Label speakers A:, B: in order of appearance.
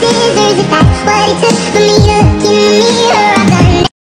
A: scissors. If that's what it took for me to